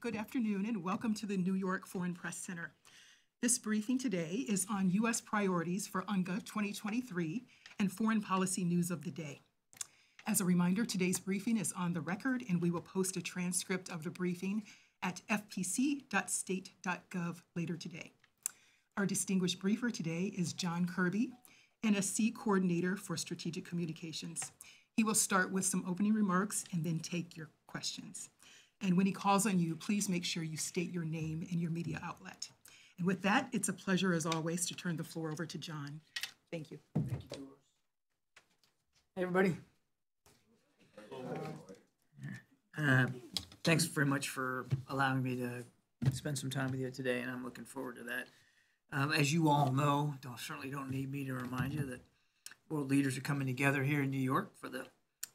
Good afternoon and welcome to the New York Foreign Press Center. This briefing today is on U.S. priorities for UNGA 2023 and foreign policy news of the day. As a reminder, today's briefing is on the record and we will post a transcript of the briefing at fpc.state.gov later today. Our distinguished briefer today is John Kirby, NSC Coordinator for Strategic Communications. He will start with some opening remarks and then take your questions. And when he calls on you, please make sure you state your name and your media outlet. And with that, it's a pleasure, as always, to turn the floor over to John. Thank you. Thank you, Doris. Hey, everybody. Uh, Thanks very much for allowing me to spend some time with you today, and I'm looking forward to that. Um, As you all know, don't, certainly don't need me to remind you that world leaders are coming together here in New York for the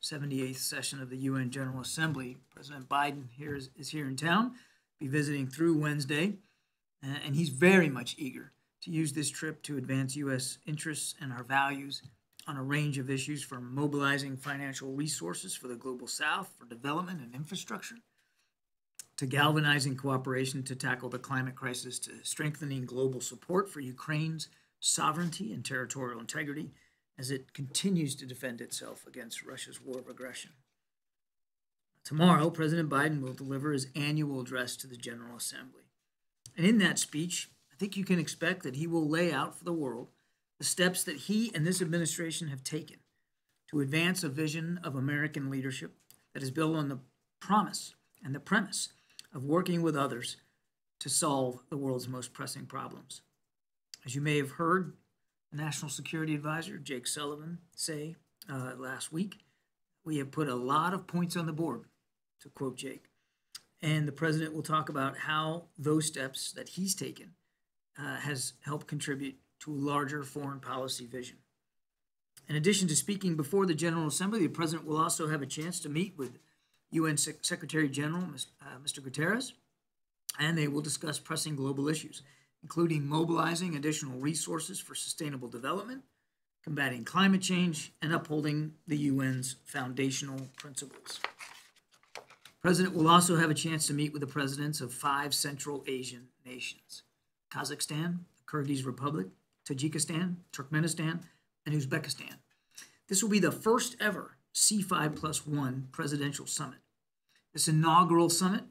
78th session of the UN General Assembly. President Biden here is, is here in town, be visiting through Wednesday, and he's very much eager to use this trip to advance U.S. interests and our values on a range of issues from mobilizing financial resources for the global south for development and infrastructure to galvanizing cooperation to tackle the climate crisis to strengthening global support for Ukraine's sovereignty and territorial integrity as it continues to defend itself against Russia's war of aggression. Tomorrow, President Biden will deliver his annual address to the General Assembly. And in that speech, I think you can expect that he will lay out for the world the steps that he and this administration have taken to advance a vision of American leadership that is built on the promise and the premise of working with others to solve the world's most pressing problems. As you may have heard, National Security Advisor, Jake Sullivan, say uh, last week, we have put a lot of points on the board, to quote Jake. And the president will talk about how those steps that he's taken uh, has helped contribute to a larger foreign policy vision. In addition to speaking before the General Assembly, the president will also have a chance to meet with UN Sec- Secretary General uh, Mr. Guterres, and they will discuss pressing global issues, including mobilizing additional resources for sustainable development, combating climate change, and upholding the UN's foundational principles. President will also have a chance to meet with the presidents of five Central Asian nations Kazakhstan, the Kyrgyz Republic, Tajikistan, Turkmenistan, and Uzbekistan. This will be the first ever C5 plus 1 presidential summit. This inaugural summit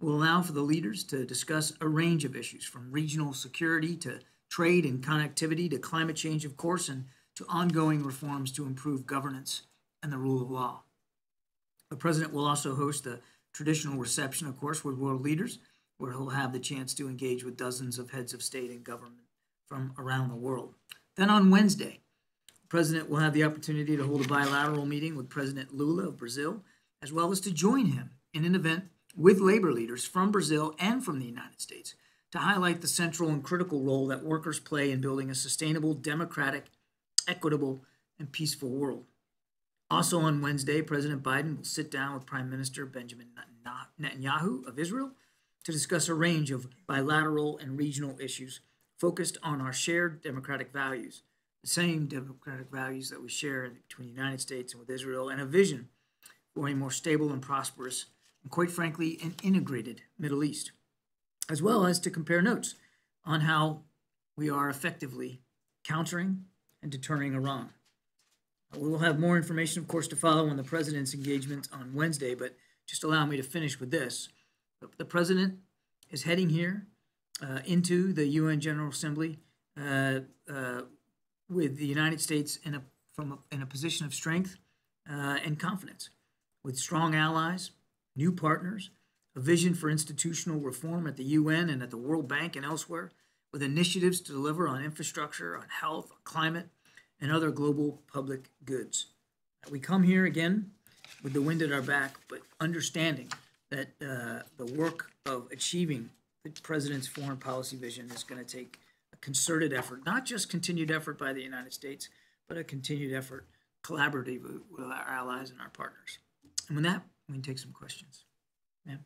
will allow for the leaders to discuss a range of issues from regional security to trade and connectivity to climate change, of course, and to ongoing reforms to improve governance and the rule of law. The president will also host a traditional reception, of course, with world leaders, where he'll have the chance to engage with dozens of heads of state and government from around the world. Then on Wednesday, the president will have the opportunity to hold a bilateral meeting with President Lula of Brazil, as well as to join him in an event with labor leaders from Brazil and from the United States to highlight the central and critical role that workers play in building a sustainable, democratic, equitable, and peaceful world. Also on Wednesday, President Biden will sit down with Prime Minister Benjamin Netanyahu of Israel to discuss a range of bilateral and regional issues focused on our shared democratic values, the same democratic values that we share between the United States and with Israel, and a vision for a more stable and prosperous, and quite frankly, an integrated Middle East, as well as to compare notes on how we are effectively countering and deterring Iran. We will have more information, of course, to follow on the president's engagement on Wednesday, but just allow me to finish with this. The president is heading here uh, into the UN General Assembly uh, uh, with the United States in a, from a, in a position of strength uh, and confidence, with strong allies, new partners, a vision for institutional reform at the UN and at the World Bank and elsewhere, with initiatives to deliver on infrastructure, on health, on climate, and other global public goods. We come here again with the wind at our back, but understanding that uh, the work of achieving the president's foreign policy vision is going to take a concerted effort, not just continued effort by the United States, but a continued effort collaborative with our allies and our partners. And when that, we can take some questions. Ma'am?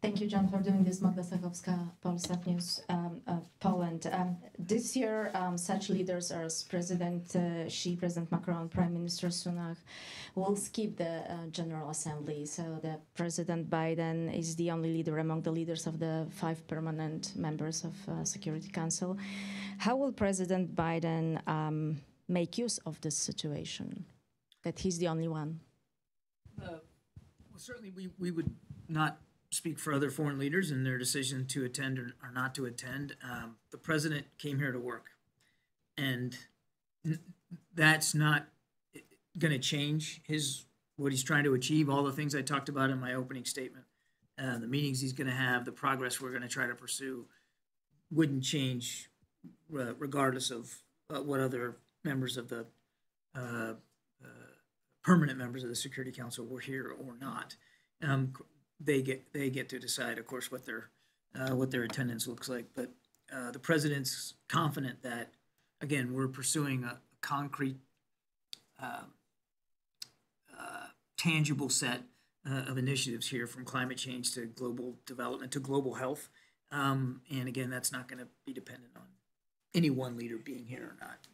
Thank you, John, for doing this. Magda Stachowska, Polsat News, um, Poland. Um, this year, um, such leaders as President uh, Xi, President Macron, Prime Minister Sunak will skip the uh, General Assembly. So the President Biden is the only leader among the leaders of the five permanent members of uh, Security Council. How will President Biden um, make use of this situation? That he's the only one. Well, certainly, we, we would not speak for other foreign leaders in their decision to attend or, or not to attend. Um, the president came here to work, and that's not going to change his what he's trying to achieve. All the things I talked about in my opening statement, uh, the meetings he's going to have, the progress we're going to try to pursue, wouldn't change uh, regardless of uh, what other members of the uh, uh, permanent members of the Security Council were here or not. Um, they get they get to decide, of course, what their uh, what their attendance looks like. But uh, the president's confident that, again, we're pursuing a concrete, uh, uh, tangible set uh, of initiatives here, from climate change to global development to global health. Um, and again, that's not going to be dependent on any one leader being here or not.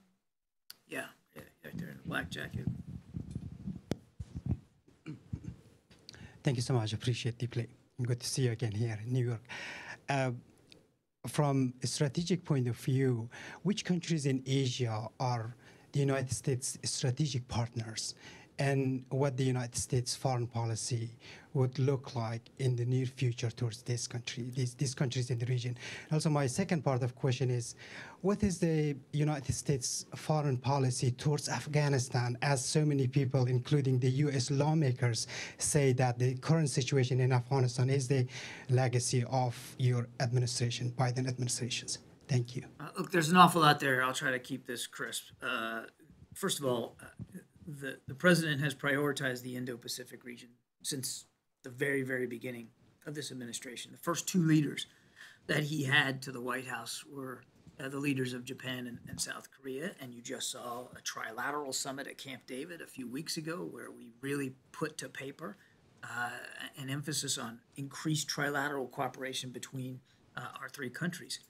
Yeah, yeah, right there in black jacket. Thank you so much. Appreciate deeply. Good to see you again here in New York. Uh, from a strategic point of view, which countries in Asia are the United States strategic partners, and what the United States foreign policy would look like in the near future towards this country, these, these countries in the region. Also, my second part of question is, what is the United States foreign policy towards Afghanistan, as so many people, including the U.S. lawmakers, say that the current situation in Afghanistan is the legacy of your administration, Biden administrations? Thank you. Uh, look, there's an awful lot there. I'll try to keep this crisp. Uh, first of all, uh, the, the president has prioritized the Indo Pacific region since the very, very beginning of this administration. The first two leaders that he had to the White House were uh, the leaders of Japan and, and South Korea. And you just saw a trilateral summit at Camp David a few weeks ago where we really put to paper uh, an emphasis on increased trilateral cooperation between uh, our three countries.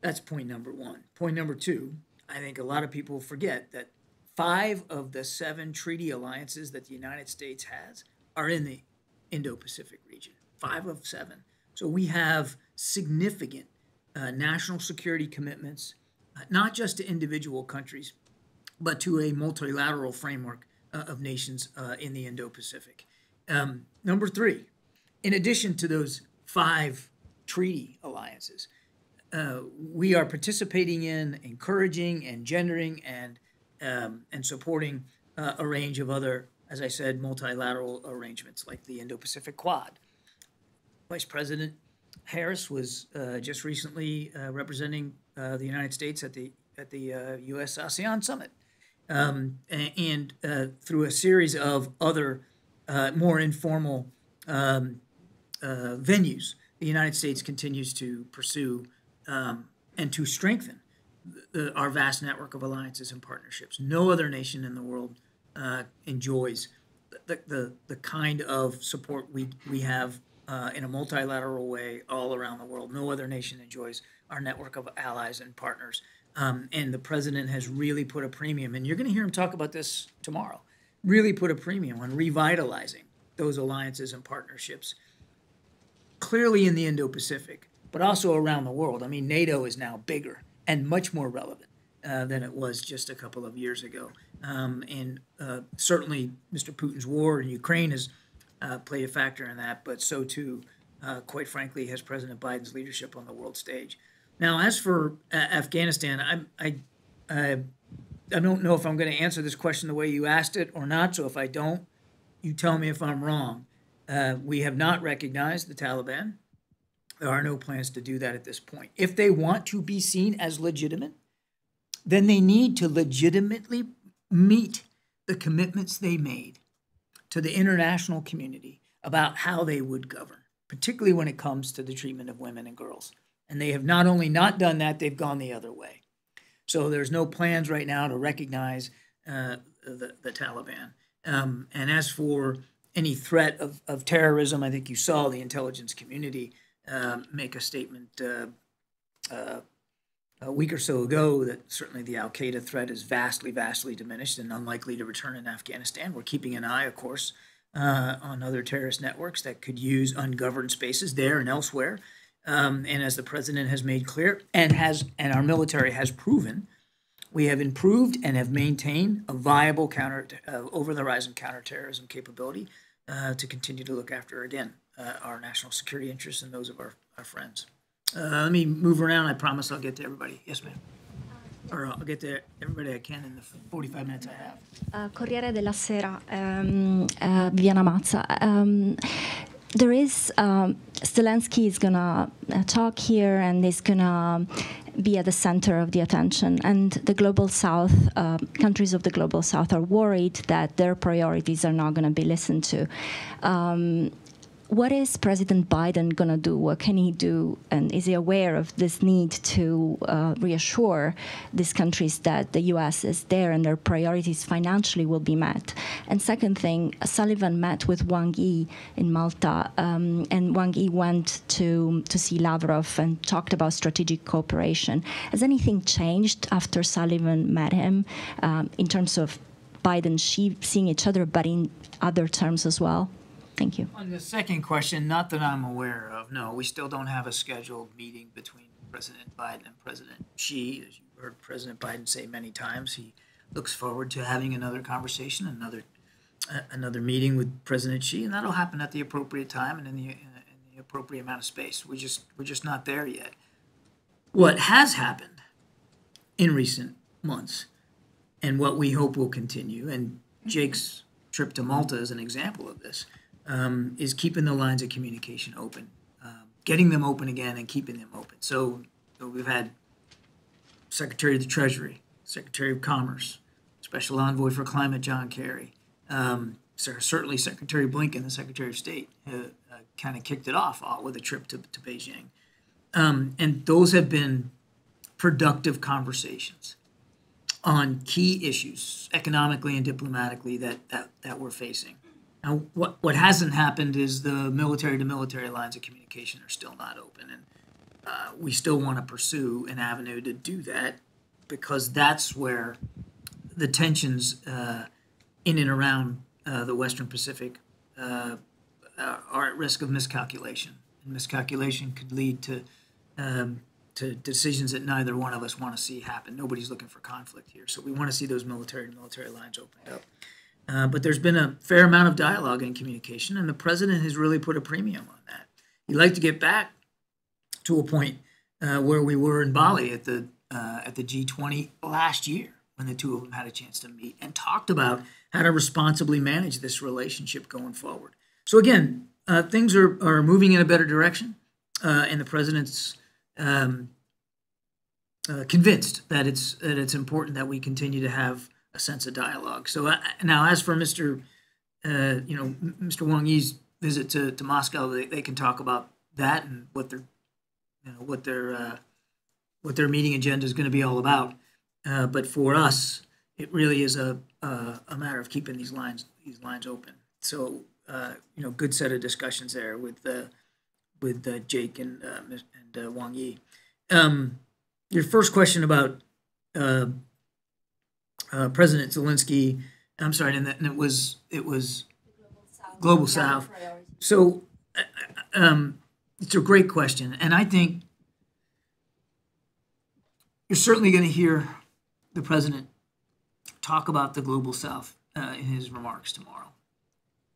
That's point number one. Point number two, I think a lot of people forget that five of the seven treaty alliances that the United States has are in the Indo Pacific region. Five of seven. So we have significant uh, national security commitments, uh, not just to individual countries, but to a multilateral framework uh, of nations uh, in the Indo Pacific. Um, number three, in addition to those five treaty alliances, uh, we are participating in, encouraging, and gendering and um, and supporting uh, a range of other, as I said, multilateral arrangements like the Indo-Pacific Quad. Vice President Harris was uh, just recently uh, representing uh, the United States at the at the U.S. Uh, ASEAN summit, um, and, uh, through a series of other more informal um, venues, the United States continues to pursue um, and to strengthen the, our vast network of alliances and partnerships. No other nation in the world uh, enjoys the, the, the kind of support we, we have uh, in a multilateral way all around the world. No other nation enjoys our network of allies and partners. Um, and the president has really put a premium, and you're going to hear him talk about this tomorrow, really put a premium on revitalizing those alliances and partnerships, clearly in the Indo Pacific, but also around the world. I mean, NATO is now bigger and much more relevant uh, than it was just a couple of years ago. Um, and uh, certainly, Mr. Putin's war in Ukraine has uh, played a factor in that, but so too, uh, quite frankly, has President Biden's leadership on the world stage. Now, as for uh, Afghanistan, I, I, I, I don't know if I'm going to answer this question the way you asked it or not. So if I don't, you tell me if I'm wrong. Uh, we have not recognized the Taliban. There are no plans to do that at this point. If they want to be seen as legitimate, then they need to legitimately meet the commitments they made to the international community about how they would govern, particularly when it comes to the treatment of women and girls. And they have not only not done that, they've gone the other way. So there's no plans right now to recognize uh, the, the Taliban. Um, and as for any threat of, of terrorism. I think you saw the intelligence community um, make a statement uh, uh, a week or so ago that certainly the Al Qaeda threat is vastly, vastly diminished and unlikely to return in Afghanistan. We're keeping an eye, of course, uh, on other terrorist networks that could use ungoverned spaces there and elsewhere. Um, and as the president has made clear, and has and our military has proven, we have improved and have maintained a viable counter uh, over the horizon counterterrorism capability uh, to continue to look after again uh, our national security interests and those of our, our friends. Uh, let me move around. I promise I'll get to everybody. Yes, ma'am. Or I'll get to everybody I can in the 45 minutes I have. Uh, Corriere della Sera, um, uh, Mazza. Um, there is um, Zelensky is gonna uh, talk here and is gonna be at the center of the attention. And the global South, uh, countries of the global South, are worried that their priorities are not gonna be listened to. Um, what is President Biden going to do? What can he do? And is he aware of this need to uh, reassure these countries that the U.S. is there and their priorities financially will be met? And second thing, Sullivan met with Wang Yi in Malta, um, and Wang Yi went to to see Lavrov and talked about strategic cooperation. Has anything changed after Sullivan met him um, in terms of Biden Xi seeing each other, but in other terms as well? Thank you. On the second question, not that I'm aware of, no, we still don't have a scheduled meeting between President Biden and President Xi. As you heard President Biden say many times, he looks forward to having another conversation, another uh, another meeting with President Xi, and that'll happen at the appropriate time and in the in the appropriate amount of space. We just we're just not there yet. What has happened in recent months, and what we hope will continue, and Jake's trip to Malta is an example of this um, is keeping the lines of communication open, um, getting them open again and keeping them open. So, so we've had Secretary of the Treasury, Secretary of Commerce, Special Envoy for Climate John Kerry, um, certainly Secretary Blinken, the Secretary of State, uh, uh, kind of kicked it off uh, with a trip to, to Beijing. Um, and those have been productive conversations on key issues, economically and diplomatically, that, that, that we're facing. Now, what, what hasn't happened is the military to military lines of communication are still not open. And uh, we still want to pursue an avenue to do that because that's where the tensions uh, in and around uh, the Western Pacific uh, uh, are at risk of miscalculation. And miscalculation could lead to um, to decisions that neither one of us want to see happen. Nobody's looking for conflict here, so we want to see those military to military lines opened up. Uh, but there's been a fair amount of dialogue and communication, and the president has really put a premium on that. He'd like to get back to a point uh, where we were in Bali at the uh, at the G20 last year, when the two of them had a chance to meet and talked about how to responsibly manage this relationship going forward. So again, uh, things are, are moving in a better direction, uh, and the president's um, uh, convinced that it's that it's important that we continue to have a sense of dialogue. So uh, now, as for Mr. Uh, you know, Mr. Wang Yi's visit to, to Moscow, they, they can talk about that and what their, you know, what their uh, what their meeting agenda is going to be all about. Uh, but for us, it really is a, a, a matter of keeping these lines these lines open. So uh, you know, good set of discussions there with uh, with Jake and and Wang Yi. Um, your first question about uh, President Zelensky. I'm sorry, and, that, and it was it was Global South. So, uh, um, it's a great question, and I think you're certainly going to hear the president talk about the Global South uh, in his remarks tomorrow,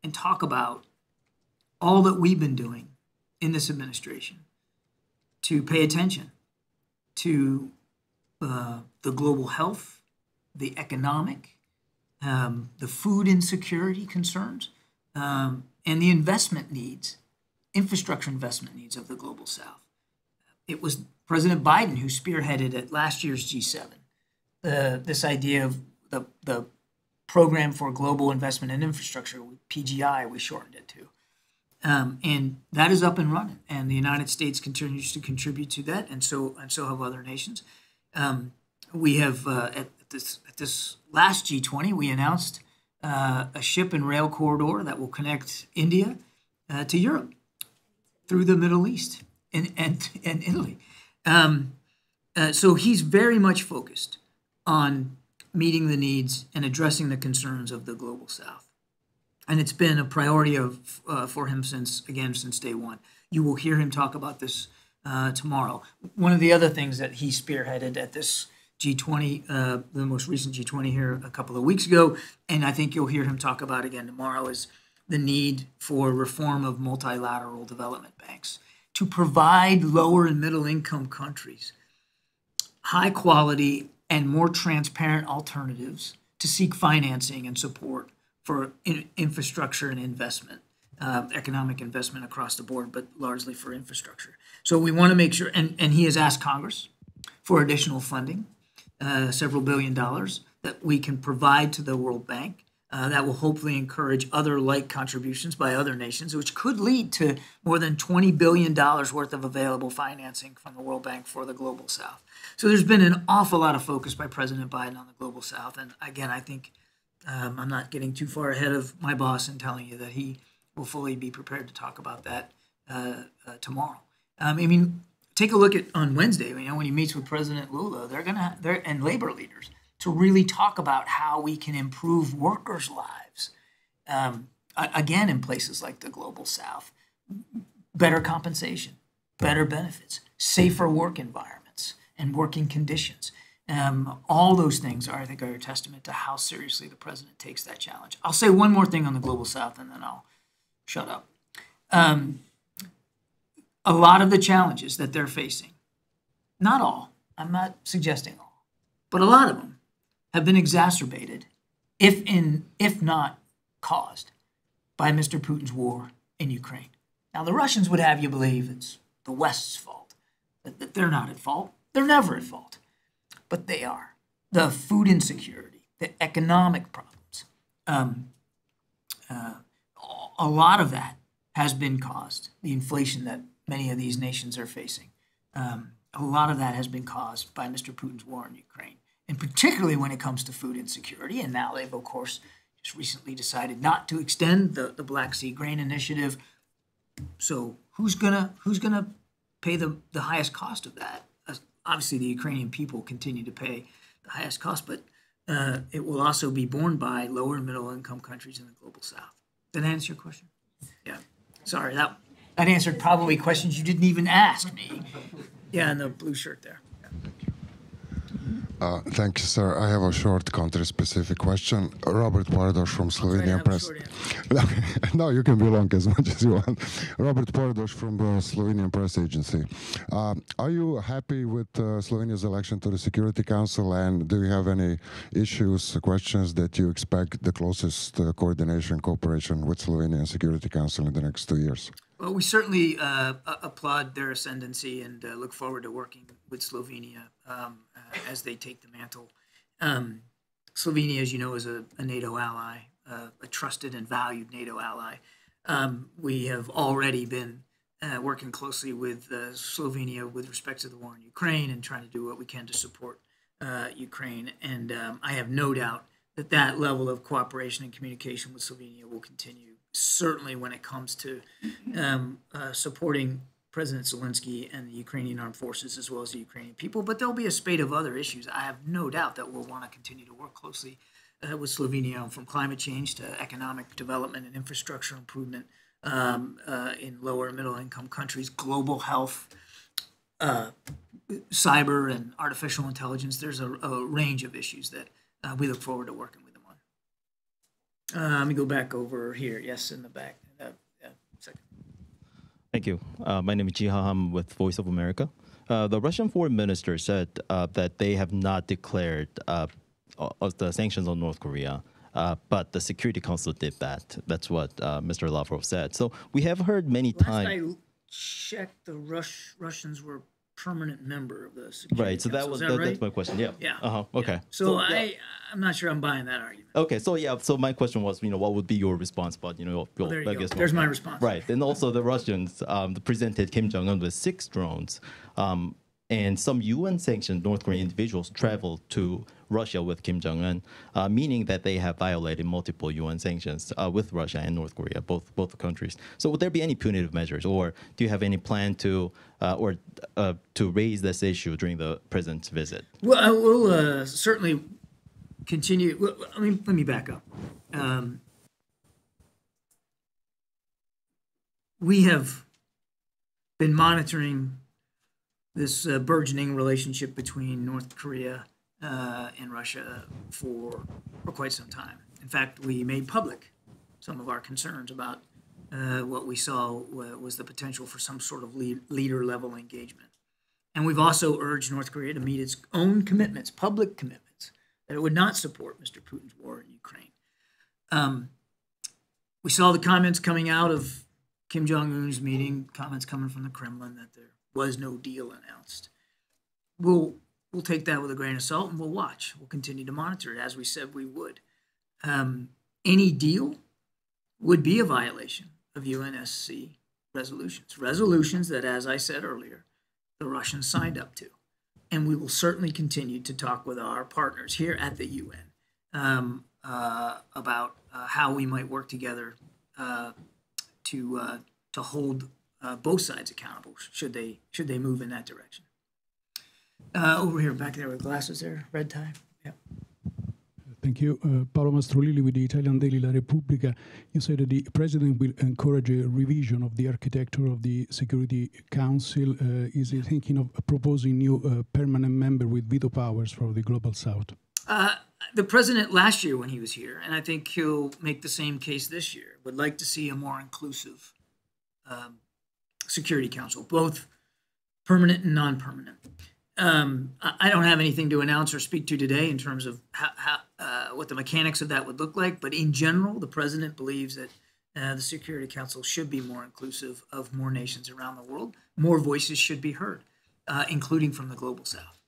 and talk about all that we've been doing in this administration to pay attention to uh, the global health the economic, um, the food insecurity concerns, um, and the investment needs, infrastructure investment needs of the global south. It was President Biden who spearheaded at last year's G7 uh, this idea of the, the program for global investment in infrastructure, PGI, we shortened it to. Um, and that is up and running, and the United States continues to contribute to that, and so and so have other nations. Um, we have uh, at this at this last G20, we announced uh, a ship and rail corridor that will connect India uh, to Europe through the Middle East and and, and Italy. Um, uh, so he's very much focused on meeting the needs and addressing the concerns of the global South, and it's been a priority of uh, for him since again since day one. You will hear him talk about this uh, tomorrow. One of the other things that he spearheaded at this G20, uh, the most recent G20 here a couple of weeks ago, and I think you'll hear him talk about again tomorrow, is the need for reform of multilateral development banks to provide lower and middle income countries high quality and more transparent alternatives to seek financing and support for in- infrastructure and investment, uh, economic investment across the board, but largely for infrastructure. So we want to make sure, and, and he has asked Congress for additional funding, uh, several billion dollars that we can provide to the World Bank. Uh, that will hopefully encourage other like contributions by other nations, which could lead to more than $20 billion worth of available financing from the World Bank for the Global South. So there's been an awful lot of focus by President Biden on the Global South. And again, I think um, I'm not getting too far ahead of my boss in telling you that he will fully be prepared to talk about that uh, uh, tomorrow. Um, I mean, take a look at on Wednesday. You know, when he meets with President Lula, they're gonna they're and labor leaders to really talk about how we can improve workers' lives. Um, again, in places like the global South, better compensation, better benefits, safer work environments, and working conditions. Um, all those things are, I think, are a testament to how seriously the president takes that challenge. I'll say one more thing on the global South, and then I'll shut up. Um, a lot of the challenges that they're facing, not all, I'm not suggesting all, but a lot of them have been exacerbated, if in if not caused, by Mr. Putin's war in Ukraine. Now the Russians would have you believe it's the West's fault. That, they're not at fault. They're never at fault. But they are. The food insecurity, the economic problems, um, uh, a lot of that has been caused, the inflation that many of these nations are facing. Um, a lot of that has been caused by Mr. Putin's war in Ukraine, and particularly when it comes to food insecurity. And now they've, of course, just recently decided not to extend the, the Black Sea Grain Initiative. So who's gonna who's gonna pay the, the highest cost of that? Obviously, the Ukrainian people continue to pay the highest cost, but uh, it will also be borne by lower and middle income countries in the global south. Did that answer your question? Yeah. Sorry, that that answered probably questions you didn't even ask me. Yeah, in the blue shirt there. Uh, thank you, sir. I have a short country-specific question. Robert Pardos from Try Slovenian Press. short no, you can be long as much as you want. Robert Pardos from the Slovenian Press Agency. Um, are you happy with uh, Slovenia's election to the Security Council, and do you have any issues, questions that you expect the closest uh, coordination, cooperation with Slovenian Security Council in the next two years? Well, we certainly uh, applaud their ascendancy and uh, look forward to working with Slovenia um, uh, as they take the mantle. Um, Slovenia, as you know, is a, a NATO ally, uh, a trusted and valued NATO ally. Um, we have already been uh, working closely with uh, Slovenia with respect to the war in Ukraine and trying to do what we can to support Ukraine. And um, I have no doubt that that level of cooperation and communication with Slovenia will continue. Certainly, when it comes to um, uh, supporting President Zelensky and the Ukrainian armed forces as well as the Ukrainian people. But there'll be a spate of other issues. I have no doubt that we'll want to continue to work closely uh, with Slovenia from climate change to economic development and infrastructure improvement um, uh, in lower and middle income countries, global health, uh, cyber and artificial intelligence. There's a, a range of issues that uh, we look forward to working with. Uh, let me go back over here. Yes, in the back. Uh, yeah, second. Thank you. Uh, my name is Jiha Ham with Voice of America. Uh, the Russian foreign minister said uh, that they have not declared uh, the sanctions on North Korea, uh, but the Security Council did that. That's what uh, Mr. Lavrov said. So we have heard many times. I checked, the Rush, Russians were permanent member of the Security Right. So that was Is that, right? that's my question. Yeah. Yeah. Uh huh. Okay. Yeah. So, yeah. I, I'm not sure I'm buying that argument. Okay, so yeah, so my question was, you know, what would be your response? But you know, Well, there you I go. guess There's my response. Right, and also the Russians um, presented Kim Jong Un with six drones. Um, and some UN sanctioned North Korean individuals traveled to Russia with Kim Jong Un, uh, meaning that they have violated multiple UN sanctions uh, with Russia and North Korea, both both countries. So, would there be any punitive measures, or do you have any plan to uh, or uh, to raise this issue during the president's visit? Well, I will uh, certainly continue. Well, I mean, let me back up. Um, we have been monitoring this uh, burgeoning relationship between North Korea uh, and Russia for for quite some time. In fact, we made public some of our concerns about uh, what we saw was the potential for some sort of lead, leader level engagement. And we've also urged North Korea to meet its own commitments, public commitments, that it would not support Mr. Putin's war in Ukraine. Um, we saw the comments coming out of Kim Jong Un's meeting, comments coming from the Kremlin that there was no deal announced. We'll we'll take that with a grain of salt and we'll watch. We'll continue to monitor it as we said we would. Um, any deal would be a violation of UNSC resolutions, resolutions that, as I said earlier, the Russians signed up to. And we will certainly continue to talk with our partners here at the UN um, uh, about uh, how we might work together uh, to uh, to hold uh, both sides accountable should they should they move in that direction. Uh, over here, back there with glasses, there, red tie. Yeah. Thank you. Uh, Paolo Mastrolilli with the Italian daily La Repubblica. You said that the president will encourage a revision of the architecture of the Security Council. Uh, is he thinking of proposing new uh, permanent member with veto powers for the Global South? Uh, the president last year when he was here, and I think he'll make the same case this year, would like to see a more inclusive um, Security Council, both permanent and non-permanent. Um, I, don't have anything to announce or speak to today in terms of how, how uh, what the mechanics of that would look like, but in general, the president believes that uh, the Security Council should be more inclusive of more nations around the world. More voices should be heard, uh, including from the global south.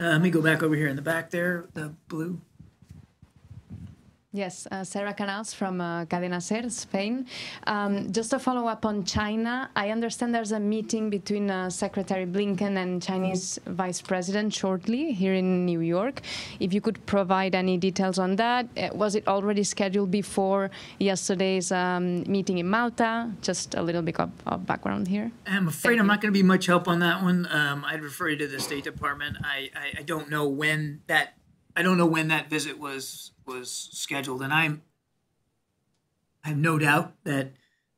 Uh, let me go back over here in the back there, the blue. Yes, uh, Sarah Canals from uh, Cadena Ser, Spain. Um, just to follow up on China, I understand there's a meeting between uh, Secretary Blinken and Chinese Vice President shortly here in New York. If you could provide any details on that, Uh, was it already scheduled before yesterday's um, meeting in Malta? Just a little bit of, of background here. I'm afraid I'm not going to be much help on that one. Um, I'd refer you to the State Department. I, I, I don't know when that I don't know when that visit was was scheduled, and I'm I have no doubt that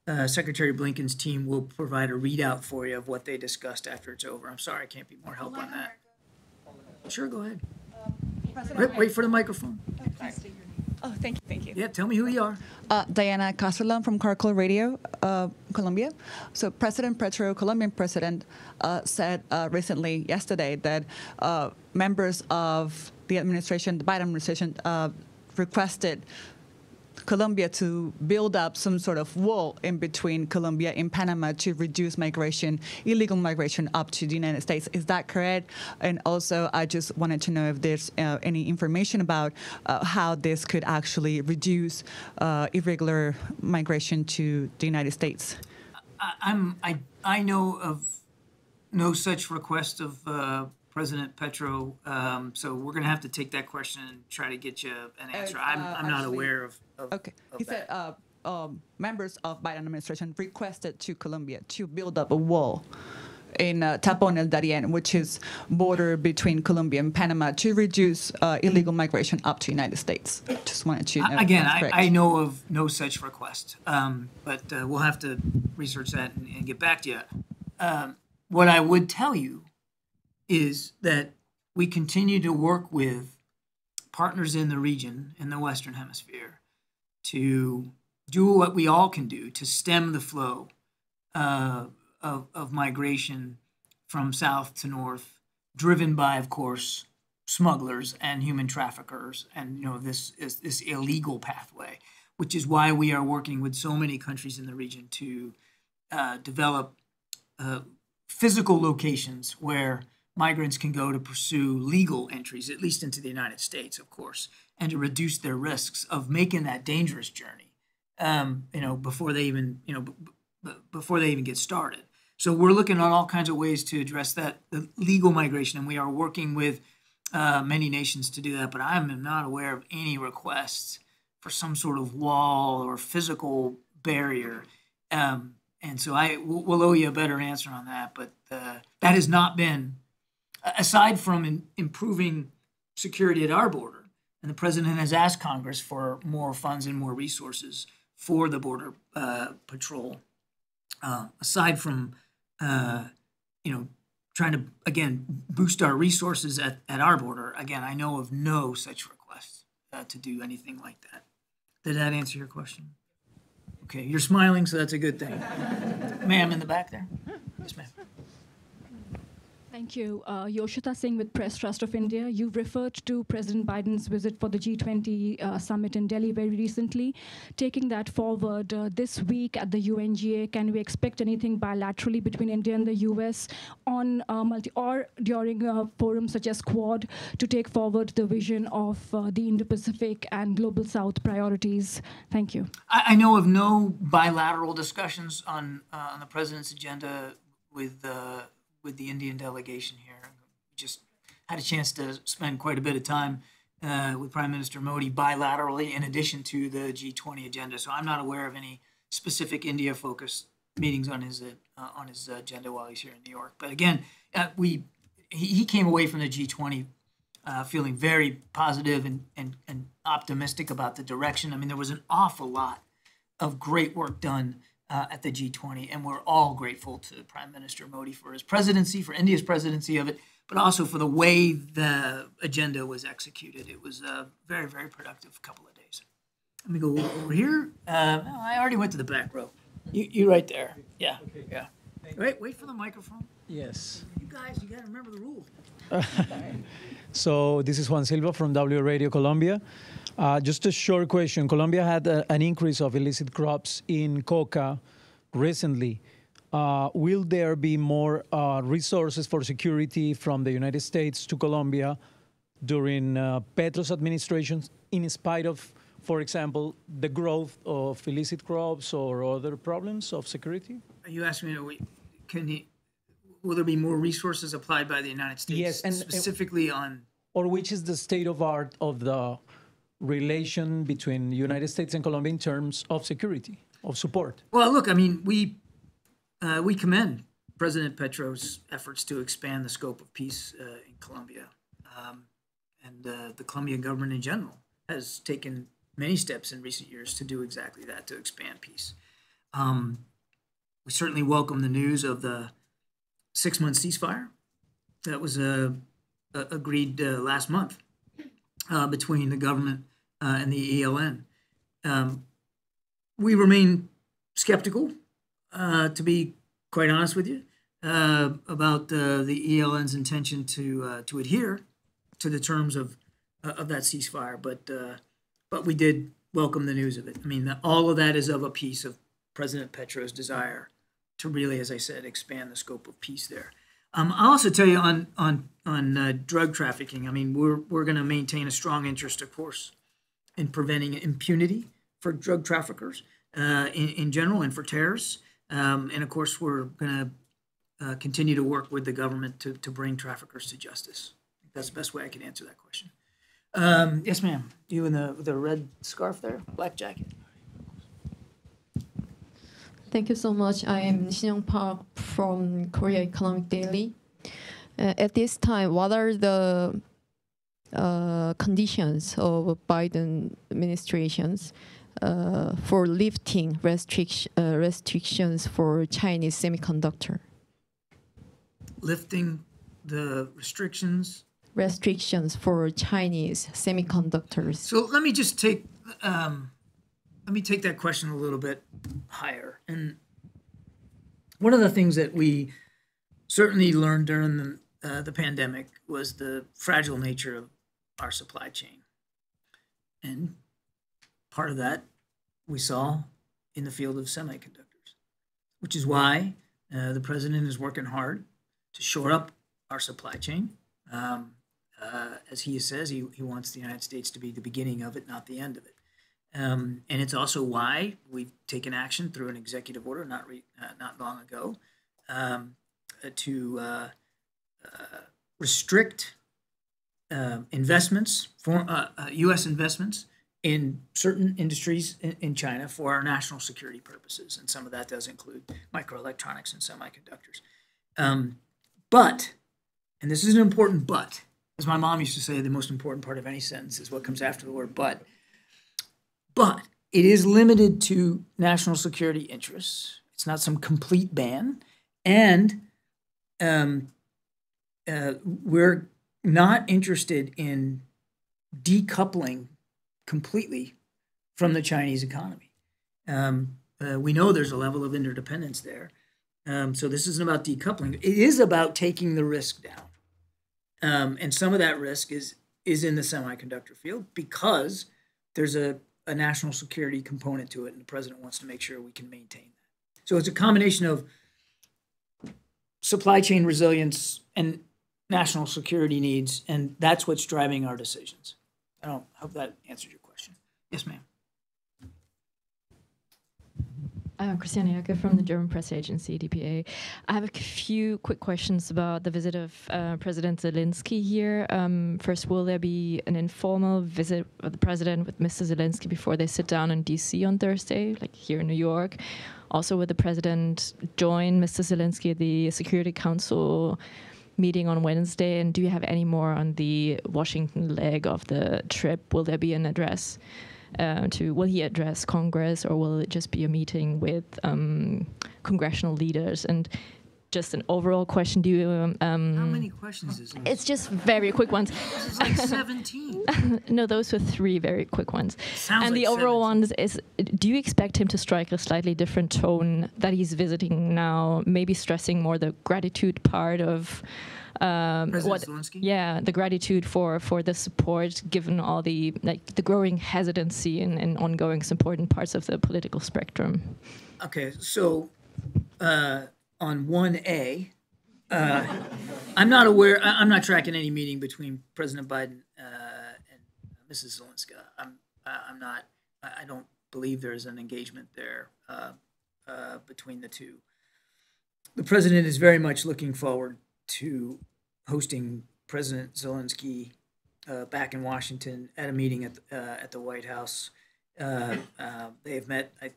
uh, Secretary Blinken's team will provide a readout for you of what they discussed after it's over. I'm sorry I can't be more help on that. Sure, go ahead. Wait, wait for the microphone. Oh, thank you, thank you. Yeah, tell me who you are. Uh, Diana Castellan from Caracol Radio, uh, Colombia. So President Petro, Colombian president, uh, said uh, recently, yesterday, that uh, members of the administration, the Biden administration, uh, requested Colombia to build up some sort of wall in between Colombia and Panama to reduce migration, illegal migration up to the United States. Is that correct? And also, I just wanted to know if there's uh, any information about uh, how this could actually reduce uh, irregular migration to the United States. I, I'm I I know of no such request of uh, President Petro. Um, so we're gonna have to take that question and try to get you an answer. I'm uh, I'm not actually- aware of. of Okay. of He said uh, um, members of Biden administration requested to Colombia to build up a wall in uh, Tapón el Darién, which is border between Colombia and Panama, to reduce uh, illegal migration up to United States. Just wanted to know. Again, I. I know of no such request, um, but uh, we'll have to research that and, and get back to you. Um, what I would tell you is that we continue to work with partners in the region, in the Western Hemisphere, to do what we all can do to stem the flow uh, of, of migration from south to north, driven by, of course, smugglers and human traffickers, and you know this is this illegal pathway, which is why we are working with so many countries in the region to uh, develop uh, physical locations where migrants can go to pursue legal entries, at least into the United States, of course, and to reduce their risks of making that dangerous journey. Um, you know, before they even you know b- b- before they even get started. So we're looking at all kinds of ways to address that, the legal migration, and we are working with uh, many nations to do that. But I am not aware of any requests for some sort of wall or physical barrier. Um, and so I we'll, we'll owe you a better answer on that. But uh, that has not been, aside from in, improving security at our border. And the president has asked Congress for more funds and more resources for the border uh, patrol. Uh, aside from, uh, you know, trying to again boost our resources at, at our border. Again, I know of no such request uh, to do anything like that. Did that answer your question? Okay, you're smiling, so that's a good thing. Ma'am in the back there. Yes, ma'am. Thank you. Uh, Yoshita Singh with Press Trust of India. You've referred to President Biden's visit for the G20 uh, summit in Delhi very recently. Taking that forward, uh, this week at the UNGA, can we expect anything bilaterally between India and the US on uh, multi or during a forum such as Quad to take forward the vision of uh, the Indo-Pacific and Global South priorities? Thank you. I, I know of no bilateral discussions on uh, on the president's agenda with uh, with the Indian delegation here. Just had a chance to spend quite a bit of time uh, with Prime Minister Modi bilaterally, in addition to the G20 agenda. So I'm not aware of any specific India-focused meetings on his uh, on his agenda while he's here in New York. But again, uh, we he, he came away from the G20 uh, feeling very positive and, and, and optimistic about the direction. I mean, there was an awful lot of great work done uh, at the G20, and we're all grateful to Prime Minister Modi for his presidency, for India's presidency of it, but also for the way the agenda was executed. It was a very, very productive couple of days. Let me go over here. Uh, no, I already went to the back row. You, you right there. Yeah, Okay. yeah. Wait, wait for the microphone. Yes. You guys, you got to remember the rules. So this is Juan Silva from W Radio Colombia. Uh, just a short question. Colombia had a, an increase of illicit crops in coca recently. Uh, will there be more uh, resources for security from the United States to Colombia during uh, Petro's administration, in spite of, for example, the growth of illicit crops or other problems of security? Are you asking me, we- can he, will there be more resources applied by the United States? Yes, and- Specifically on, Or which is the state of art of the relation between the United States and Colombia in terms of security, of support? well, look, I mean, we, uh, we commend President Petro's efforts to expand the scope of peace uh, in Colombia. Um, and uh, the Colombian government in general has taken many steps in recent years to do exactly that, to expand peace. Um, we certainly welcome the news of the six month ceasefire that was uh, agreed uh, last month uh, between the government uh, and the ELN. Um, we remain skeptical, uh, to be quite honest with you, uh, about uh, the ELN's intention to to adhere to the terms of of that ceasefire. But but we did welcome the news of it. I mean, that all of that is of a piece of President Petro's desire to really, as I said, expand the scope of peace there. Um, I'll also tell you on on on uh, drug trafficking. I mean, we're we're going to maintain a strong interest, of course, in preventing impunity for drug traffickers uh, in, in general and for terrorists. Um, and of course, we're going to uh, continue to work with the government to, to bring traffickers to justice. That's the best way I can answer that question. Um, yes, ma'am. You in the the red scarf there, black jacket. Thank you so much. I am Shinyoung Park from Korea Economic Daily. Uh, at this time, what are the uh, conditions of Biden administrations uh, for lifting restriction, uh, restrictions for Chinese semiconductor? Lifting the restrictions Restrictions for Chinese semiconductors. So let me just take um, let me take that question a little bit higher. And one of the things that we certainly learned during the uh, the pandemic was the fragile nature of our supply chain, and part of that we saw in the field of semiconductors, which is why uh, the president is working hard to shore up our supply chain. Um, uh, as he says, he, he wants the United States to be the beginning of it, not the end of it. Um, and it's also why we've taken action through an executive order not re, uh, not long ago um, uh, to uh, uh, restrict uh, investments, for, uh, uh, U.S. investments in certain industries in, in China for our national security purposes, and some of that does include microelectronics and semiconductors. Um, but, and this is an important but, as my mom used to say, the most important part of any sentence is what comes after the word but. But it is limited to national security interests. It's not some complete ban, and um, uh, we're not interested in decoupling completely from the Chinese economy. Um, uh, we know there's a level of interdependence there. Um, so this isn't about decoupling. It is about taking the risk down. Um, and some of that risk is is in the semiconductor field because there's a, a national security component to it, and the president wants to make sure we can maintain that. So it's a combination of supply chain resilience and national security needs, and that's what's driving our decisions. I don't hope that answers your question. Yes, ma'am. I'm Christiane Jacke from the German press agency, DPA. I have a few quick questions about the visit of uh, President Zelensky here. Um, first, will there be an informal visit of the president with Mr. Zelensky before they sit down in DC on Thursday, like here in New York? Also, will the president join Mr. Zelensky at the Security Council meeting on Wednesday? And do you have any more on the Washington leg of the trip? Will there be an address? Uh, to will he address Congress or will it just be a meeting with um, congressional leaders? And just an overall question: Do you? Um, How many questions is this? It's just very quick ones. This is like 17. no, those were three very quick ones. Sounds and like the overall ones is: Do you expect him to strike a slightly different tone that he's visiting now? Maybe stressing more the gratitude part of. Um, what, Zelensky? yeah, the gratitude for for the support, given all the like the growing hesitancy and, in ongoing support in parts of the political spectrum. Okay, so uh, on 1A, uh, I'm not aware, I- I'm not tracking any meeting between President Biden uh, and Mrs. Zelensky. I'm, I- I'm not, I I don't believe there's an engagement there uh, uh, between the two. The president is very much looking forward to hosting President Zelensky uh, back in Washington at a meeting at, the- uh, at the White House. Uh, uh, They have met, I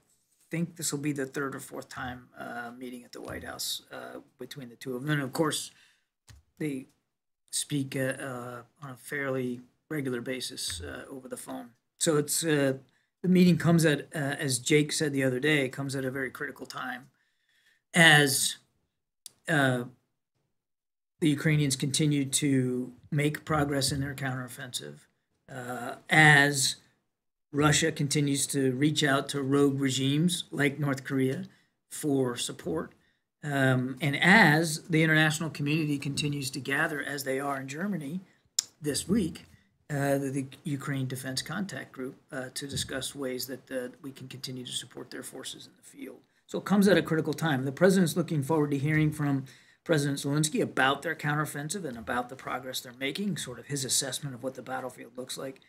think this will be the third or fourth time uh, meeting at the White House uh, between the two of them. And of course, they speak on a fairly regular basis over the phone. So it's the meeting comes at, as Jake said the other day, comes at a very critical time as the Ukrainians continue to make progress in their counteroffensive, uh, as Russia continues to reach out to rogue regimes like North Korea for support. Um, and as the international community continues to gather, as they are in Germany this week, uh, the, the Ukraine Defense Contact Group uh, to discuss ways that uh, we can continue to support their forces in the field. So it comes at a critical time. The president's looking forward to hearing from President Zelensky about their counteroffensive and about the progress they're making, sort of his assessment of what the battlefield looks like.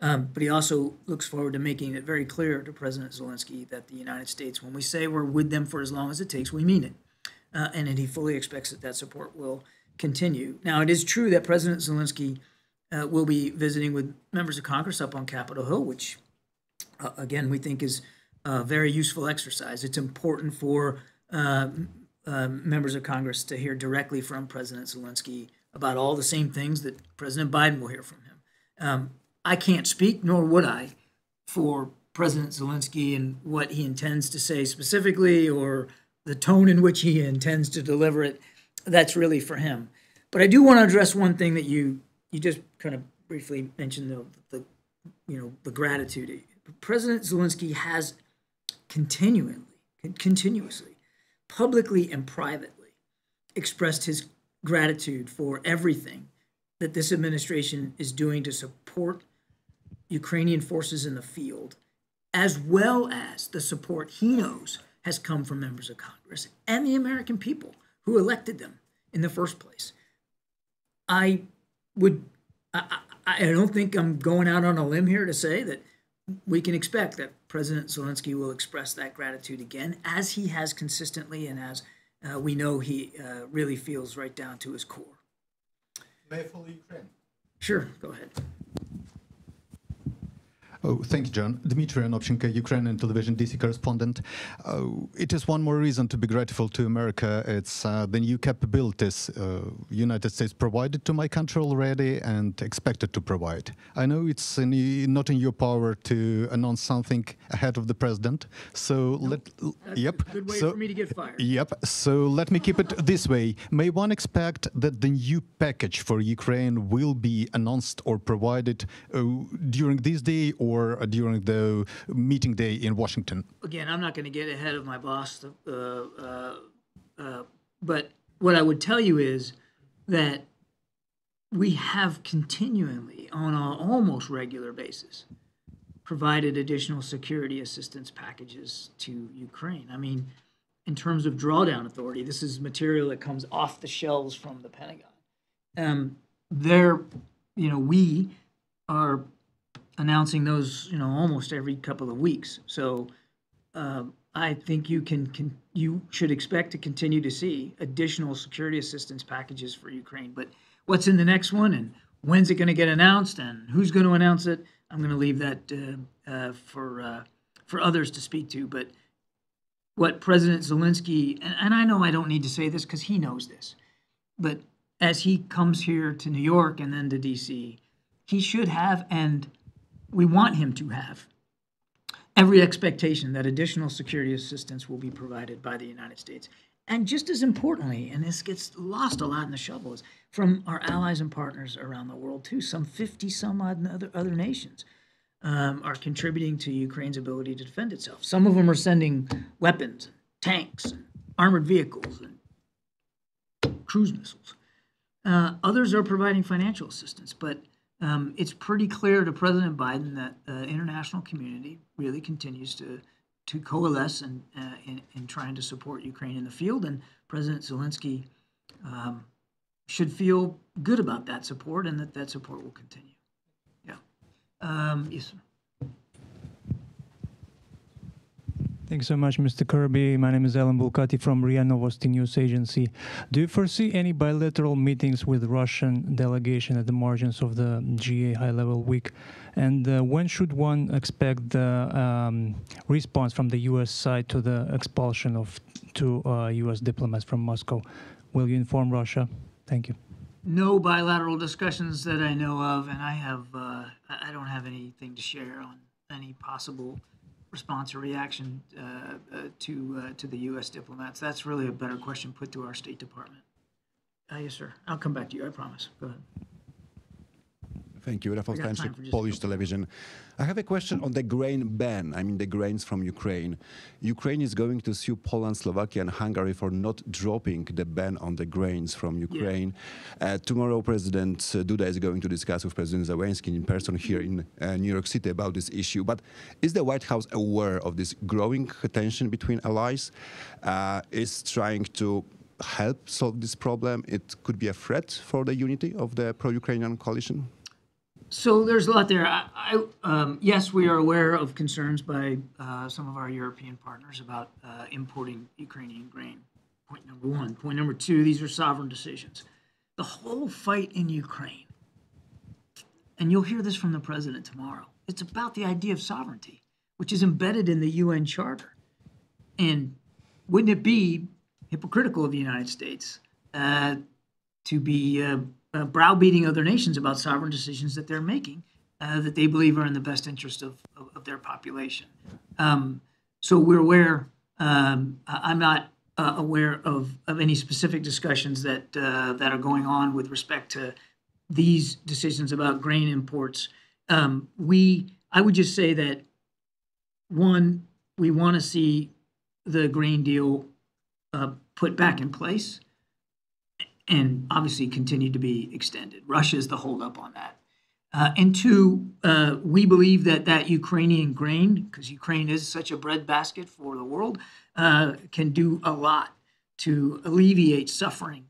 Um, but he also looks forward to making it very clear to President Zelensky that the United States, when we say we're with them for as long as it takes, we mean it. Uh, and that he fully expects that that support will continue. Now, it is true that President Zelensky uh, will be visiting with members of Congress up on Capitol Hill, which, uh, again, we think is a very useful exercise. It's important for uh, members of Congress to hear directly from President Zelensky about all the same things that President Biden will hear from him. Um, I can't speak, nor would I, for President Zelensky and what he intends to say specifically or the tone in which he intends to deliver it. That's really for him. But I do want to address one thing that you you just kind of briefly mentioned the, the you know the gratitude. President Zelensky has continually, continuously, publicly and privately expressed his gratitude for everything that this administration is doing to support Ukrainian forces in the field, as well as the support he knows has come from members of Congress and the American people who elected them in the first place. I would, I, I, don't think I'm going out on a limb here to say that we can expect that President Zelensky will express that gratitude again, as he has consistently and as uh, we know he uh, really feels right down to his core. May for Ukraine. Sure, go ahead. Oh, thank you, John. Dmitry Anopchenko, Ukrainian television DC correspondent. Uh, it is one more reason to be grateful to America. It's uh, the new capabilities uh, United States provided to my country already and expected to provide. I know it's in, not in your power to announce something ahead of the president. So let, That's yep. good way so, for me to get fired. Yep. So let me keep it this way. May one expect that the new package for Ukraine will be announced or provided uh, during this day or during the meeting day in Washington? Again, I'm not going to get ahead of my boss, uh, uh, uh, but what I would tell you is that we have continually, on an almost regular basis, provided additional security assistance packages to Ukraine. I mean, in terms of drawdown authority, this is material that comes off the shelves from the Pentagon. Um, there, you know, we are announcing those, you know, almost every couple of weeks. So um, I think you can, can you should expect to continue to see additional security assistance packages for Ukraine. But what's in the next one and when's it going to get announced and who's going to announce it? I'm going to leave that uh, uh, for uh, for others to speak to. But what President Zelensky and, and I know I don't need to say this because he knows this, but as he comes here to New York and then to D.C., he should have and we want him to have every expectation that additional security assistance will be provided by the United States. And just as importantly, and this gets lost a lot in the shuffle, is from our allies and partners around the world too. Some 50 some odd other, other nations um, are contributing to Ukraine's ability to defend itself. Some of them are sending weapons, tanks, armored vehicles, and cruise missiles. Uh, others are providing financial assistance, but um, it's pretty clear to President Biden that the uh, international community really continues to to coalesce and uh, in, in, trying to support Ukraine in the field, and President Zelensky um, should feel good about that support and that that support will continue. Yeah. Um, yes. Sir. Thanks so much, Mr. Kirby. My name is Alan Bulkati from RIA Novosti News Agency. Do you foresee any bilateral meetings with Russian delegation at the margins of the GA high-level week? And uh, when should one expect the um, response from the U.S. side to the expulsion of two uh, U.S. diplomats from Moscow? Will you inform Russia? Thank you. No bilateral discussions that I know of, and I have uh, I don't have anything to share on any possible response or reaction uh, uh, to uh, to the U.S. diplomats? That's really a better question put to our State Department. Uh, yes, sir. I'll come back to you. I promise. Go ahead. Thank you. Rafał Stańczyk, Polish television. I have a question on the grain ban. I mean, the grains from Ukraine. Ukraine is going to sue Poland, Slovakia, and Hungary for not dropping the ban on the grains from Ukraine. Yeah. Uh, tomorrow, President Duda is going to discuss with President Zelensky in person here in uh, New York City about this issue. But is the White House aware of this growing tension between allies? Uh, is trying to help solve this problem? It could be a threat for the unity of the pro-Ukrainian coalition. So there's a lot there. I, I um, yes, we are aware of concerns by uh, some of our European partners about uh, importing Ukrainian grain. Point number one. Point number two. These are sovereign decisions. The whole fight in Ukraine, and you'll hear this from the president tomorrow. It's about the idea of sovereignty, which is embedded in the UN Charter. And wouldn't it be hypocritical of the United States uh, to be uh, browbeating other nations about sovereign decisions that they're making uh, that they believe are in the best interest of, of, of their population. Um, so we're aware, um, I'm not uh, aware of, of any specific discussions that, uh, that are going on with respect to these decisions about grain imports. Um, we, I would just say that one, we want to see the grain deal uh, put back in place and obviously continue to be extended. Russia is the holdup on that. Uh, and two, uh, we believe that that Ukrainian grain, because Ukraine is such a breadbasket for the world, uh, can do a lot to alleviate suffering,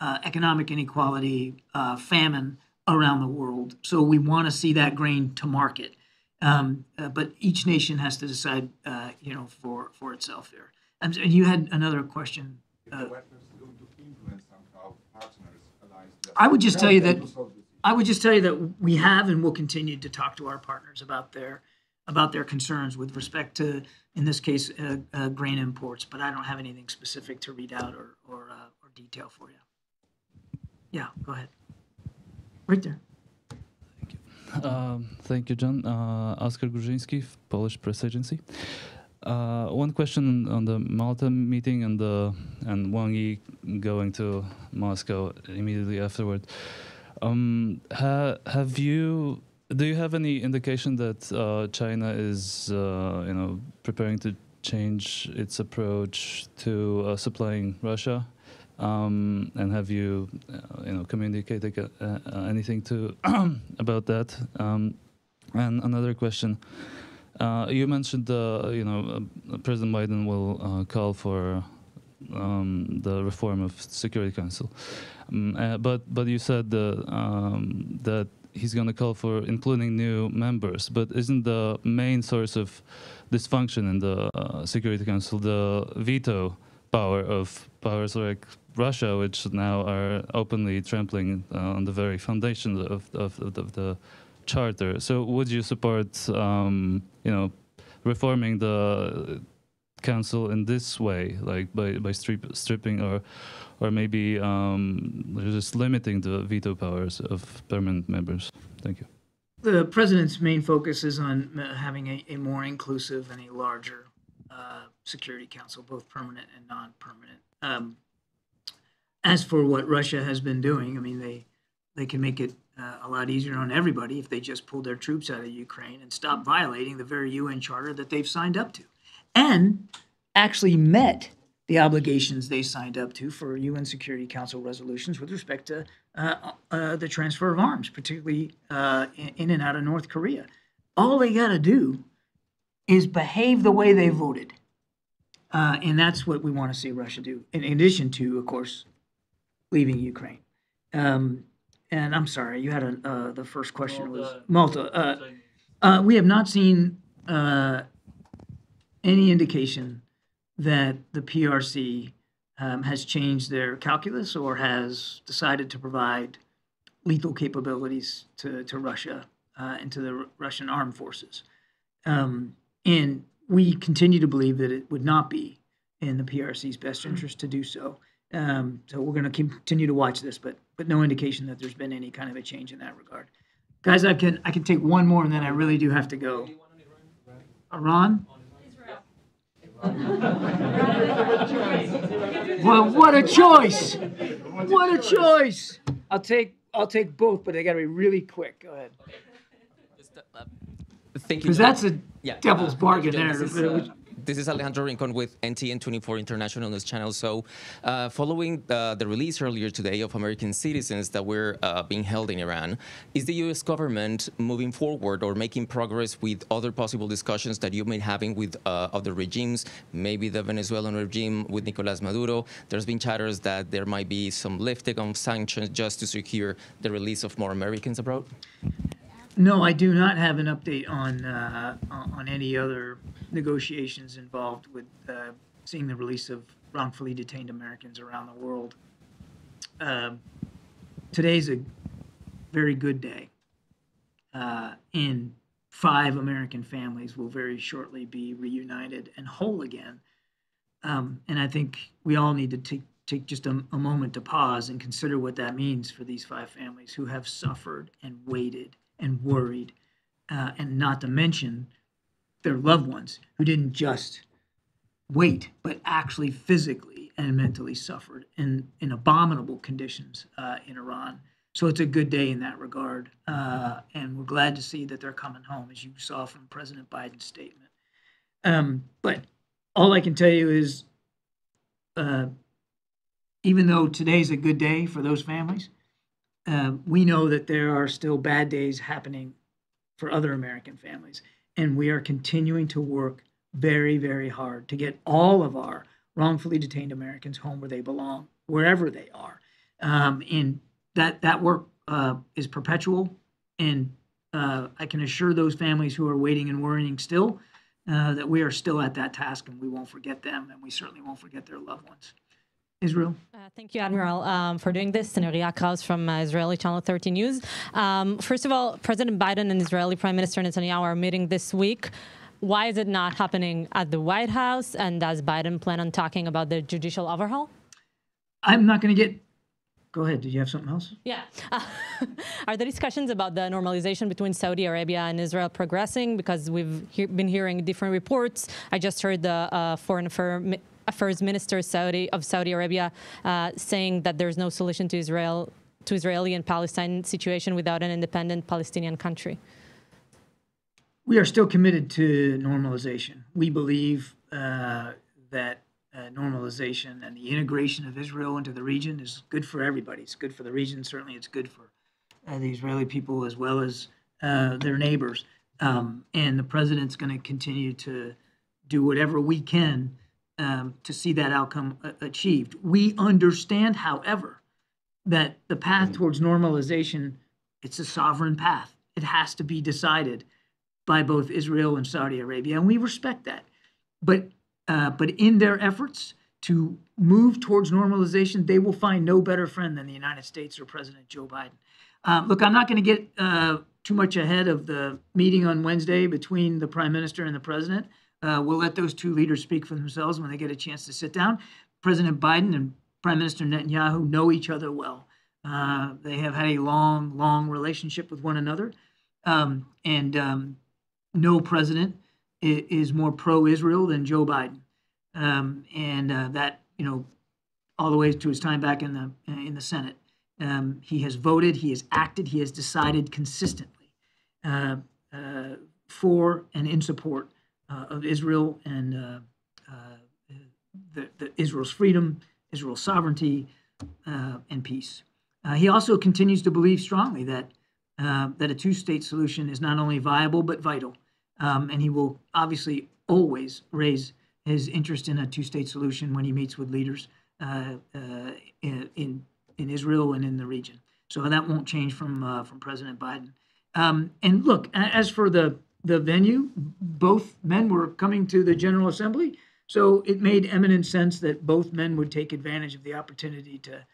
uh, economic inequality, uh, famine around the world. So we want to see that grain to market. Um, uh, but each nation has to decide, you know, for for itself there. And you had another question I would just tell you that I would just tell you that we have and will continue to talk to our partners about their about their concerns with respect to, in this case, uh, uh, grain imports. But I don't have anything specific to read out or or, uh, or detail for you. Yeah, go ahead. Right there. Um, thank you, John. Uh, Oskar Górzyński, Polish Press Agency. Uh, one question on the Malta meeting and the and Wang Yi going to Moscow immediately afterward. Um, ha, have you? Do you have any indication that uh, China is, uh, you know, preparing to change its approach to uh, supplying Russia? Um, and have you, uh, you know, communicated uh, uh, anything to about that? Um, and another question. Uh, you mentioned the, you know, uh, President Biden will uh, call for um, the reform of Security Council, um, uh, but but you said um, that he's going to call for including new members. But isn't the main source of dysfunction in the uh, Security Council the veto power of powers like Russia, which now are openly trampling uh, on the very foundations of, of, of, the, of the charter. So would you support, um, you know, reforming the council in this way, like by, by strip, stripping or, or maybe um, just limiting the veto powers of permanent members? Thank you. The president's main focus is on uh, having a, a more inclusive and a larger uh, Security Council, both permanent and non-permanent. Um, as for what Russia has been doing, I mean, they they can make it uh, a lot easier on everybody if they just pulled their troops out of Ukraine and stopped violating the very UN charter that they've signed up to, and actually met the obligations they signed up to for UN Security Council resolutions with respect to uh, uh, the transfer of arms, particularly uh, in, and out of North Korea. All they got to do is behave the way they voted. Uh, and that's what we want to see Russia do, in addition to, of course, leaving Ukraine. Um, and I'm sorry, you had a, uh, the first question was Malta. Uh, uh, we have not seen uh, any indication that the PRC um, has changed their calculus or has decided to provide lethal capabilities to, to Russia uh, and to the R- Russian armed forces. Um, and we continue to believe that it would not be in the PRC's best interest to do so. Um, so we're going to continue to watch this, but but no indication that there's been any kind of a change in that regard. Guys, I can I can take one more, and then I really do have to go. Iran. Well, what a choice! What a choice! I'll take I'll take both, but they got to be really quick. Go ahead. You. Because that's a Yeah, devil's uh, bargain there. This is, Alejandro Rincon with NTN 24 International News Channel. So, uh, following uh, the release earlier today of American citizens that were uh, being held in Iran, is the U.S. government moving forward or making progress with other possible discussions that you've been having with uh, other regimes, maybe the Venezuelan regime with Nicolas Maduro? There's been chatters that there might be some lifting of sanctions just to secure the release of more Americans abroad. No, I do not have an update on uh, on any other negotiations involved with uh, seeing the release of wrongfully detained Americans around the world. Um today's a very good day, uh, five American families will very shortly be reunited and whole again. Um, and I think we all need to take take just a, a moment to pause and consider what that means for these five families who have suffered and waited and worried, uh, and not to mention their loved ones who didn't just wait, but actually physically and mentally suffered in, in abominable conditions uh, in Iran. So it's a good day in that regard. Uh, and we're glad to see that they're coming home, as you saw from President Biden's statement. Um, but all I can tell you is uh, even though today's a good day for those families, uh, we know that there are still bad days happening for other American families. And we are continuing to work very, very hard to get all of our wrongfully detained Americans home where they belong, wherever they are. Um, and that, that work uh, is perpetual. And uh, I can assure those families who are waiting and worrying still uh, that we are still at that task and we won't forget them and we certainly won't forget their loved ones. Israel? Uh, Thank you, Admiral, um, for doing this. Neria Kraus from uh, Israeli Channel 13 News. Um, first of all, President Biden and Israeli Prime Minister Netanyahu are meeting this week. Why is it not happening at the White House? And does Biden plan on talking about the judicial overhaul? I'm not going to get. Go ahead. Did you have something else? Yeah. Uh, are the discussions about the normalization between Saudi Arabia and Israel progressing? Because we've he- been hearing different reports. I just heard the uh, Foreign Affair, Affairs Minister Saudi of Saudi Arabia uh, saying that there's no solution to Israel to Israeli and Palestine situation without an independent Palestinian country. We are still committed to normalization. We believe uh, that uh, normalization and the integration of Israel into the region is good for everybody. It's good for the region. Certainly, it's good for uh, the Israeli people as well as uh, their neighbors. Um, and the president's going to continue to do whatever we can um, to see that outcome achieved. We understand, however, that the path towards normalization it's a sovereign path. It has to be decided by both Israel and Saudi Arabia, and we respect that. But uh, but in their efforts to move towards normalization, they will find no better friend than the United States or President Joe Biden. Um, look, I'm not going to get uh, too much ahead of the meeting on Wednesday between the Prime Minister and the President. Uh, we'll let those two leaders speak for themselves when they get a chance to sit down. President Biden and Prime Minister Netanyahu know each other well. Uh, they have had a long, long relationship with one another, um, and um, no president is more pro-Israel than Joe Biden, um, and uh, that you know, all the way to his time back in the in the Senate, um, he has voted, he has acted, he has decided consistently uh, uh, for and in support of Israel and uh, uh, the, the Israel's freedom, Israel's sovereignty, uh, and peace. Uh, he also continues to believe strongly that uh, that a two-state solution is not only viable but vital, um, and he will obviously always raise his interest in a two-state solution when he meets with leaders uh, uh, in, in in Israel and in the region. So that won't change from uh, from President Biden. Um, and look, as for the the venue, both men were coming to the General Assembly, so it made eminent sense that both men would take advantage of the opportunity to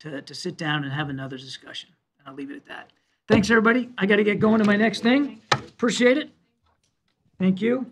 to, to sit down and have another discussion. And I'll leave it at that. Thanks, everybody. I got to get going to my next thing. Appreciate it. Thank you.